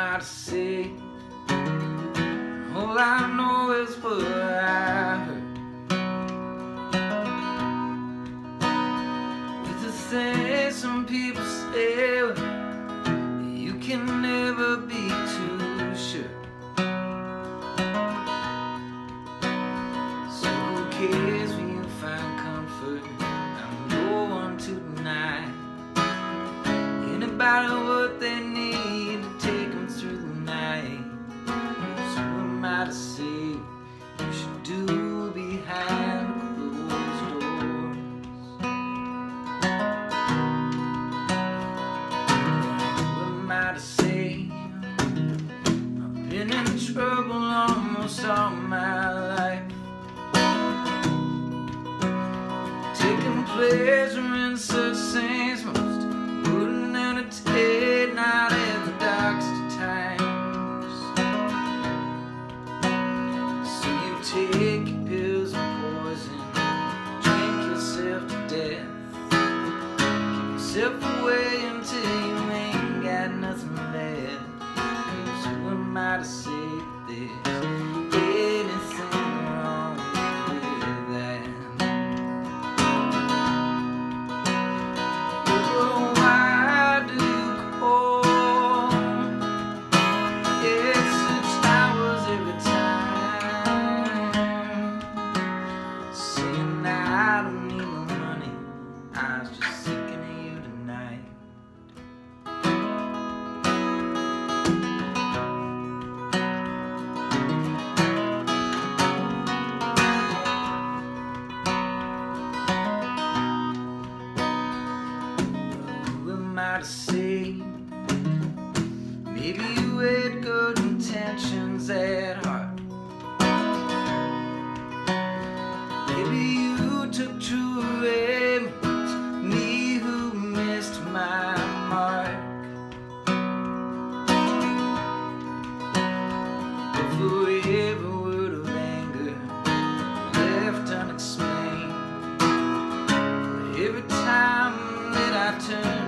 might say. All I know is what I heard. It's the thing some people say you can never be too sure. So who cares when you find comfort? I'm no one to deny anybody. I say you should do behind closed doors? Who am I to say I've been in trouble almost all my life? Taking pleasure in such things Take your pills of poison, drink yourself to death. Give yourself away until you ain't got nothing. you had good intentions at heart. Maybe you took me who missed my mark. Forever word of anger left unexplained. Every time that I turn.